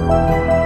Música